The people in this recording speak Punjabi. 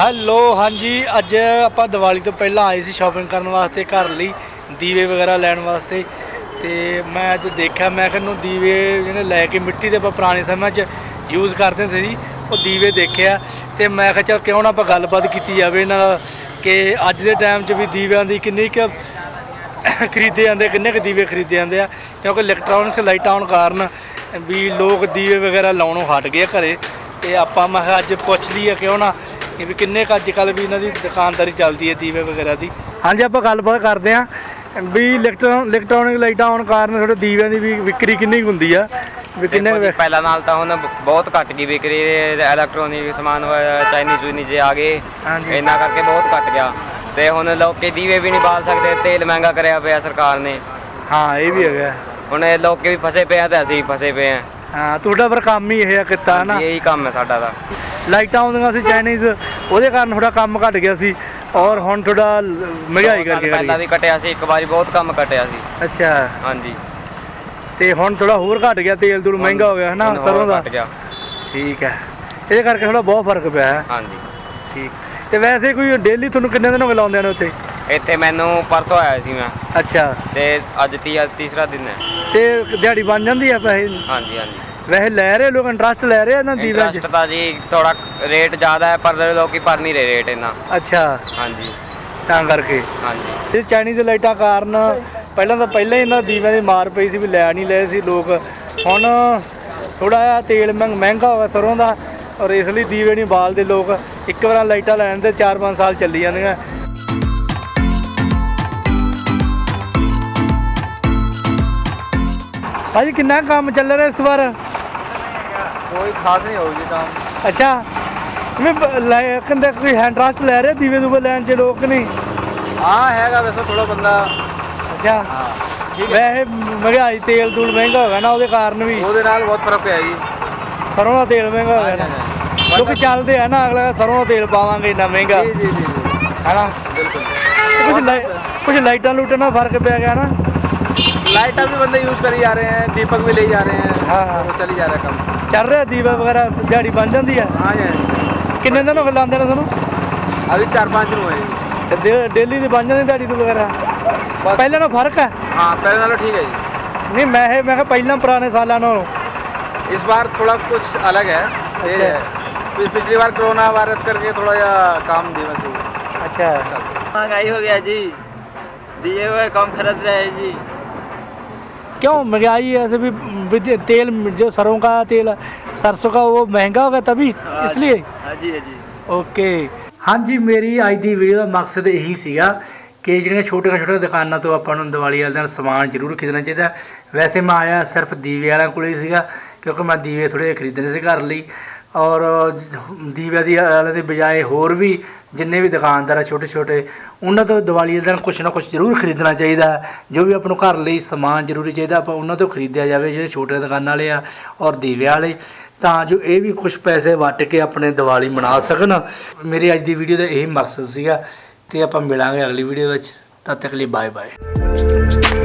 ਹੈਲੋ, ਹਾਂਜੀ, ਅੱਜ ਆਪਾਂ ਦੀਵਾਲੀ ਤੋਂ ਪਹਿਲਾਂ ਆਏ ਸੀ ਸ਼ਾਪਿੰਗ ਕਰਨ ਵਾਸਤੇ ਘਰ ਲਈ, ਦੀਵੇ ਵਗੈਰਾ ਲੈਣ ਵਾਸਤੇ। ਤੇ ਮੈਂ ਅੱਜ ਦੇਖਿਆ, ਮੈਂ ਕਿਹਾ ਨੂੰ ਦੀਵੇ ਜਿਹੜੇ ਲੈ ਕੇ ਮਿੱਟੀ ਦੇ ਆਪਾਂ ਪੁਰਾਣੇ ਸਮੇਂ 'ਚ ਯੂਜ਼ ਕਰਦੇ ਸੀ ਜੀ ਉਹ ਦੀਵੇ ਦੇਖਿਆ। ਤੇ ਮੈਂ ਕਿਹਾ, ਚਲ ਕਿਉਂ ਨਾ ਆਪਾਂ ਗੱਲਬਾਤ ਕੀਤੀ ਜਾਵੇ ਇਹਨਾਂ ਨਾਲ ਕਿ ਅੱਜ ਦੇ ਟਾਈਮ 'ਚ ਵੀ ਦੀਵਿਆਂ ਦੀ ਕਿੰਨੀ ਕੁ ਖਰੀਦੇ ਜਾਂਦੇ, ਕਿੰਨੇ ਕੁ ਦੀਵੇ ਖਰੀਦੇ ਜਾਂਦੇ ਆ। ਕਿਉਂਕਿ ਇਲੈਕਟ੍ਰੋਨਿਕਸ ਲਾਈਟਾਂ ਆਉਣ ਕਾਰਨ ਵੀ ਲੋਕ ਦੀਵੇ ਵਗੈਰਾ ਲਾਉਣੋਂ ਹਟ ਗਏ ਆ ਘਰੇ। ਤੇ ਆਪਾਂ ਮੈਂ ਕਿਹਾ, ਅੱਜ ਪੁੱਛ ਲਈਏ ਕਿਉਂ ਨਾ ਕਿ ਵੀ ਕਿੰਨੇ ਕੁ ਅੱਜ ਕੱਲ ਵੀ ਇਹਨਾਂ ਦੀ ਦੁਕਾਨਦਾਰੀ ਚੱਲਦੀ ਹੈ ਦੀਵੇ ਵਗੈਰਾ ਦੀ? ਹਾਂਜੀ ਆਪਾਂ ਗੱਲਬਾਤ ਕਰਦੇ ਆ ਵੀ ਇਲੈਕਟ੍ਰੋਨ ਇਲੈਕਟ੍ਰੋਨਿਕ ਲਾਈਟਾਂ ਆਉਣ ਕਾਰਨ ਤੁਹਾਡੇ ਦੀਵਿਆਂ ਦੀ ਵੀ ਵਿਕਰੀ ਕਿੰਨੀ ਹੁੰਦੀ ਆ? ਵੀ ਕਿੰਨੇ ਪਹਿਲਾਂ ਨਾਲ ਤਾਂ ਹੁਣ ਬਹੁਤ ਘੱਟ ਗਈ ਵਿਕਰੀ ਇਲੈਕਟ੍ਰੋਨਿਕ ਸਮਾਨ ਚਾਈਨੀਜ਼ ਚੂਨੀ ਜੇ ਆ ਗਏ। ਹਾਂਜੀ। ਇੰਨਾ ਕਰਕੇ ਬਹੁਤ ਘੱਟ ਗਿਆ। ਤੇ ਹੁਣ ਲੋਕੀ ਦੀਵੇ ਵੀ ਨਹੀਂ ਬਾਲ ਸਕਦੇ ਤੇਲ ਮਹਿੰਗਾ ਕਰਿਆ ਪਿਆ ਸਰਕਾਰ ਨੇ। ਹਾਂ ਇਹ ਵੀ ਹੈਗਾ। ਹੁਣ ਇਹ ਲੋਕੀ ਵੀ ਫਸੇ ਪਏ ਆ ਤੇ ਅਸੀਂ ਵੀ ਫਸੇ ਪਏ ਆ। ਹਾਂ ਤੁਹਾਡਾ ਫਿਰ ਕੰਮ ਹੀ ਇਹ ਆ ਕਿੱਤਾ ਨਾ ਇਹੀ ਕੰਮ ਹੈ ਸਾਡਾ ਦਾ ਲਾਈਟਾਂ ਆਉਂਦੀਆਂ ਸੀ ਚਾਈਨੀਜ਼ ਉਹਦੇ ਕਾਰਨ ਥੋੜਾ ਕੰਮ ਘਟ ਗਿਆ ਸੀ ਔਰ ਹੁਣ ਥੋੜਾ ਮਹਿੰਗਾਈ ਦੋ ਸਾਲ ਕਰਕੇ ਪਹਿਲਾਂ ਵੀ ਕਟਿਆ ਸੀ ਇੱਕ ਵਾਰੀ ਬਹੁਤ ਕੰਮ ਕਟਿਆ ਸੀ। ਅੱਛਾ। ਹਾਂਜੀ। ਤੇ ਹੁਣ ਥੋੜਾ ਹੋਰ ਘਟ ਗਿਆ ਤੇਲ ਤੂਲ ਮਹਿੰਗਾ ਹੋ ਗਿਆ ਹੁਣ ਹੋਰ ਸਰੋਂ ਦਾ? ਘੱਟ ਗਿਆ। ਠੀਕ ਹੈ। ਇਹਦੇ ਕਰਕੇ ਥੋੜਾ ਬਹੁਤ ਫ਼ਰਕ ਪਿਆ। ਹੈ ਹਾਂਜੀ। ਠੀਕ। ਤੇ ਵੈਸੇ ਕੋਈ ਡੇਲੀ ਤੁਹਾਨੂੰ ਕਿੰਨੇ ਦਿਨ ਹੋ ਗਏ ਲਾਉਂਦਿਆਂ ਨੇ ਉੱਥੇ? ਇੱਥੇ ਮੈਨੂੰ ਪਰਸੋਂ ਆਇਆ ਸੀ ਮੈਂ। ਅੱਛਾ। ਤੇ ਅੱਜ ਤੀ- ਤੀਸਰਾ ਦਿਨ ਹੈ। ਤੇ ਦਿਹਾੜੀ ਬਣ ਜਾਂਦੀ ਹੈ ਪੈਸੇ? ਹਾਂਜੀ ਹਾਂਜੀ। ਵੈਸੇ ਲੈ ਰਹੇ ਲੋਕ ਇੰਟਰਸਟ ਲੈ ਰਹੇ ਆ ਨਾ ਦੀਵਿਆਂ 'ਚ? ਇੰਟਰਸਟ ਤਾਂ ਜੀ ਥੋੜਾ ਰੇਟ ਜ਼ਿਆਦਾ ਹੈ ਪਰ ਲੋਕੀ ਭਰ ਨਹੀਂ ਰਹੇ ਰੇਟ ਇੰਨਾ। ਅੱਛਾ। ਹਾਂਜੀ। ਤਾਂ ਕਰਕੇ। ਹਾਂਜੀ। ਇਹ ਚਾਈਨੀਜ਼ ਲਾਈਟਾਂ ਕਾਰਨ ਪਹਿਲਾਂ ਤਾਂ ਪਹਿਲਾਂ ਹੀ ਇਹਨਾਂ ਦੀਵਿਆਂ ਦੀ ਮਾਰ ਪਈ ਸੀ ਵੀ ਲੈ ਨਹੀਂ ਲਏ ਸੀ ਲੋਕ। ਹੁਣ ਥੋੜਾ ਜਿਹਾ ਤੇਲ ਮਹਿੰ- ਮਹਿੰਗਾ ਹੋ ਗਿਆ ਸਰੋਂ ਦਾ ਔਰ ਇਸ ਲਈ ਦੀਵੇ ਨਹੀਂ ਬਾਲਦੇ ਲੋਕ। ਇੱਕ ਵਾਰ ਲਾਈਟਾਂ ਲੈਣ ਤੇ 4-5 ਸਾਲ ਚੱਲੀ ਜਾਂਦੀਆਂ। ਭਾਜੀ ਕਿੰਨਾ ਕੰਮ ਚੱਲ ਰਿਹਾ ਇਸ ਵਾਰ? ਕੋਈ ਖਾਸ ਨਹੀਂ ਹੋਊਗੀ ਕੰਮ। ਅੱਛਾ। ਮੈਂ ਕਹਿੰਦੇ ਕੋਈ ਹੈਂਡਰਾਸਟ ਲੈ ਰਿਹਾ ਦੀਵੇ ਦੂਵੇ ਲੈਣ ਚ ਲੋਕ ਨਹੀਂ? ਹਾਂ ਹੈਗਾ ਵੈਸੇ ਥੋੜਾ ਬੰਦਾ। ਅੱਛਾ। ਵੈਸੇ ਮਹਿੰਗਾਈ ਤੇਲ ਤੂਲ ਮਹਿੰਗਾ ਹੋ ਗਿਆ ਨਾ ਉਹਦੇ ਕਾਰਨ ਵੀ। ਉਹਦੇ ਨਾਲ ਬਹੁਤ ਫ਼ਰਕ ਪਿਆ ਜੀ। ਸਰੋਂ ਦਾ ਤੇਲ ਮਹਿੰਗਾ ਹੋ ਗਿਆ ਨਾ। ਲੋਕ ਚੱਲਦੇ ਆ ਨਾ ਅਗਲਾ ਸਰੋਂ ਦਾ ਤੇਲ ਪਾਵਾਂਗੇ ਇੰਨਾ ਮਹਿੰਗਾ। ਜੀ ਜੀ ਜੀ ਹੈਨਾ? ਬਿਲਕੁਲ। ਕੁਝ ਲਾਈਟਾਂ ਲੂਟਾਂ ਨਾਲ ਫ਼ਰਕ ਪਿਆ ਗਿਆ ਨਾ। लाइटर भी बंदे यूज करी जा रहे हैं दीपक भी ले जा रहे हैं हाँ, हाँ। वो चली जा रहा है कम ਚੱਲ ਰਿਹਾ ਦੀਵਾ ਵਗੈਰਾ ਦਿਹਾੜੀ ਬਣ ਜਾਂਦੀ ਆ हाँ जी ਕਿੰਨੇ ਦਿਨ ਹੋ ਗਏ ਲਾਉਂਦੇ ਨੇ ਤੁਹਾਨੂੰ अभी चार पाँच दिन हुए हैं जी। ਤੇ ਡੇ- ਡੇਲੀ ਦੀ ਬਣ ਜਾਂਦੀ ਦਿਹਾੜੀ ਤੋਂ ਵਗੈਰਾ बस ਪਹਿਲਾਂ ਨਾਲੋਂ ਫਰਕ ਹੈ हाँ पहले नालों ठीक है जी ਨਹੀਂ ਮੈਂ ਇਹ ਮੈਂ ਕਿਹਾ ਪਹਿਲਾਂ ਪੁਰਾਣੇ ਸਾਲਾਂ ਨਾਲੋਂ इस बार थोड़ा कुछ अलग है ये अच्छा। है पिछ- पिछली बार कोरोना वायरस करके थोड़ा या काम धीमा से हुआ ਅੱਛਾ महंगाई हो गया जी दिए हुए कम खरीद रहे हैं जी क्यों महंगाई ऐसे भी भी तेल जो सरों का तेल सरसों का वो महंगा हो गया तभी इसलिए हाँ जी हाँ जी ਓਕੇ ਹਾਂਜੀ ਮੇਰੀ ਅੱਜ ਦੀ ਵੀਡੀਓ ਦਾ ਮਕਸਦ ਇਹੀ ਸੀਗਾ ਕਿ ਜਿਹੜੀਆਂ ਛੋਟੀਆਂ ਛੋਟੀਆਂ ਦੁਕਾਨਾਂ ਤੋਂ ਆਪਾਂ ਨੂੰ ਦੀਵਾਲੀ ਵਾਲੇ ਦਿਨ ਸਮਾਨ ਜ਼ਰੂਰ ਖਰੀਦਣਾ ਚਾਹੀਦਾ ਵੈਸੇ ਮੈਂ ਆਇਆ ਸਿਰਫ ਦੀਵੇ ਵਾਲਿਆਂ ਕੋਲੇ ਹੀ ਸੀਗਾ ਕਿਉਂਕਿ ਮੈਂ ਦੀਵੇ ਥੋੜੇ ਜਿਹੇ ਖਰੀਦਣੇ ਸੀ ਘਰ ਲਈ ਔਰ ਦੀਵੇ ਦੀ ਵਾਲੇ ਦੀ ਬਜਾਏ ਹੋਰ ਵੀ ਜਿੰਨੇ ਵੀ ਦੁਕਾਨਦਾਰ ਆ ਛੋਟੇ ਛੋਟੇ ਉਹਨਾਂ ਤੋਂ ਦੀਵਾਲੀ ਦੇ ਦਿਨ ਕੁਛ ਨਾ ਕੁਛ ਜ਼ਰੂਰ ਖਰੀਦਣਾ ਚਾਹੀਦਾ ਜੋ ਵੀ ਆਪਾਂ ਨੂੰ ਘਰ ਲਈ ਸਮਾਨ ਜ਼ਰੂਰੀ ਚਾਹੀਦਾ, ਆਪਾਂ ਉਹਨਾਂ ਤੋਂ ਖਰੀਦਿਆ ਜਾਵੇ, ਜਿਹੜੇ ਛੋਟੇ ਦੁਕਾਨਾਂ ਵਾਲੇ ਆ ਔਰ ਦੀਵੇ ਵਾਲੇ, ਤਾਂ ਜੋ ਇਹ ਵੀ ਕੁਝ ਪੈਸੇ ਵਟ ਕੇ ਆਪਣੇ ਦੀਵਾਲੀ ਮਨਾ ਸਕਣ। ਮੇਰੀ ਅੱਜ ਦੀ ਵੀਡੀਓ ਦਾ ਇਹੀ ਮਕਸਦ ਸੀਗਾ, ਤੇ ਆਪਾਂ ਮਿਲਾਂਗੇ ਅਗਲੀ ਵੀਡੀਓ ਵਿੱਚ। ਤਦ ਤੱਕ ਲਈ ਬਾਏ ਬਾਏ